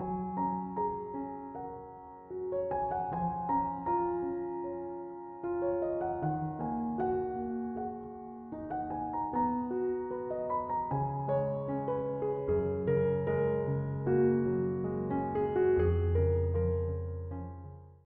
you